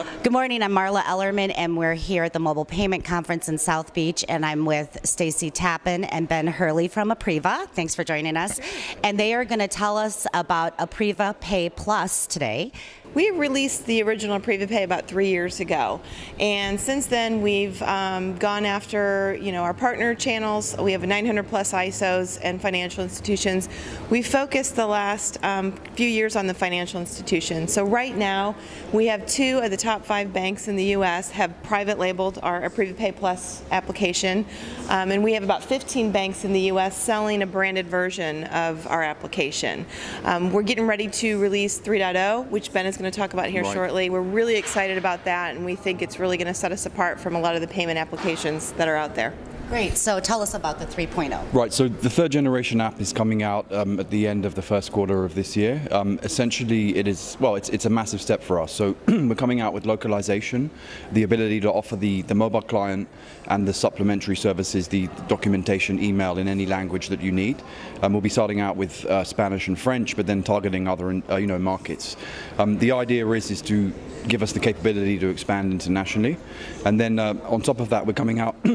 Good morning. I'm Marla Ellerman, and we're here at the Mobile Payment Conference in South Beach, and I'm with Stacey Tappin and Ben Hurley from Apriva. Thanks for joining us. And they are going to tell us about Apriva Pay Plus today. We released the original Pay about three years ago, and since then we've um, gone after you know our partner channels. We have 900 plus ISOs and financial institutions. We focused the last um, few years on the financial institutions. So right now we have two of the top five banks in the U.S. have private labeled our Pay Plus application, um, and we have about 15 banks in the U.S. selling a branded version of our application. Um, we're getting ready to release 3.0, which Ben is going to talk about here right. shortly. We're really excited about that, and we think it's really going to set us apart from a lot of the payment applications that are out there. Great. So tell us about the 3.0. Right. So the third generation app is coming out um, at the end of the first quarter of this year. Um, essentially, it is well, it's it's a massive step for us. So we're coming out with localization, the ability to offer the the mobile client and the supplementary services, the documentation, email in any language that you need. Um, we'll be starting out with uh, Spanish and French, but then targeting other uh, you know markets. Um, the idea is is to give us the capability to expand internationally, and then uh, on top of that, we're coming out.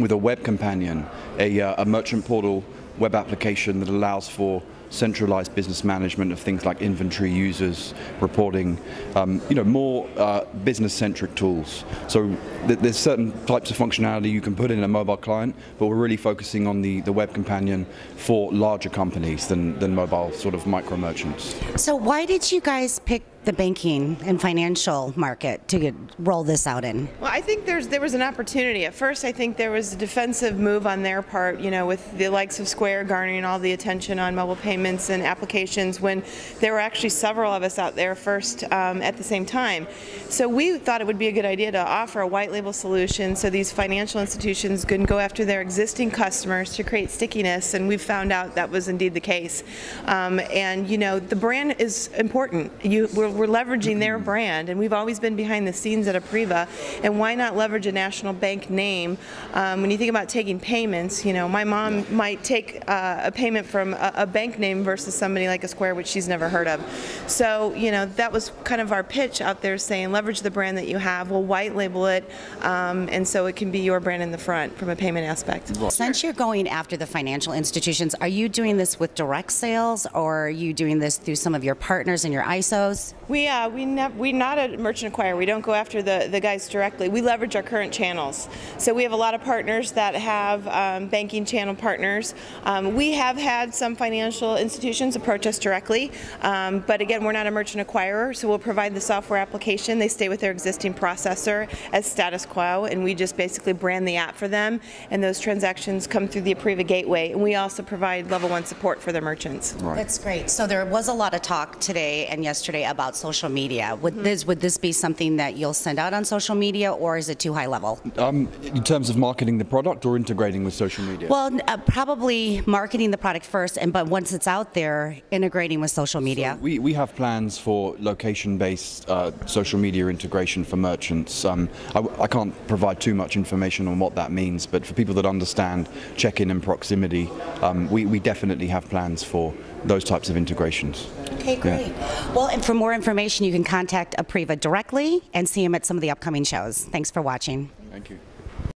with a web companion, a, uh, a merchant portal web application that allows for centralized business management of things like inventory, users, reporting, um, you know, more uh, business-centric tools. So th there's certain types of functionality you can put in a mobile client, but we're really focusing on the, the web companion for larger companies than, than mobile sort of micro merchants. So why did you guys pick the banking and financial market to get, roll this out in? Well, I think there's there was an opportunity. At first, I think there was a defensive move on their part, you know, with the likes of Square garnering all the attention on mobile payments and applications when there were actually several of us out there first um, at the same time. So we thought it would be a good idea to offer a white label solution so these financial institutions can go after their existing customers to create stickiness, and we've found out that was indeed the case. Um, and you know, the brand is important. You, we're we're leveraging their brand, and we've always been behind the scenes at Apriva. And why not leverage a national bank name? Um, when you think about taking payments, you know, my mom might take uh, a payment from a, a, bank name versus somebody like a Square, which she's never heard of. So, you know, that was kind of our pitch out there, saying leverage the brand that you have. We'll white label it, um, and so it can be your brand in the front from a payment aspect. Since you're going after the financial institutions, are you doing this with direct sales, or are you doing this through some of your partners and your ISOs? We uh, we ne- we're not a merchant acquirer. We don't go after the, the guys directly. We leverage our current channels. So we have a lot of partners that have um, banking channel partners. Um, we have had some financial institutions approach us directly, um, but again, we're not a merchant acquirer. So we'll provide the software application. They stay with their existing processor as status quo, and we just basically brand the app for them. And those transactions come through the Apriva gateway. And we also provide level one support for their merchants. Right. That's great. So there was a lot of talk today and yesterday about social media. Would mm-hmm. this would this be something that you'll send out on social media, or is it too high level? Um, in terms of marketing the product or integrating with social media? Well, uh, probably marketing the product first, and but once it's out there, integrating with social media. So we we have plans for location-based uh, social media integration for merchants. Um, I, I can't provide too much information on what that means, but for people that understand check-in and proximity, um, we we definitely have plans for those types of integrations. Okay, great. Yeah. Well, and for more information, you can contact Apriva directly and see him at some of the upcoming shows. Thanks for watching. Thank you.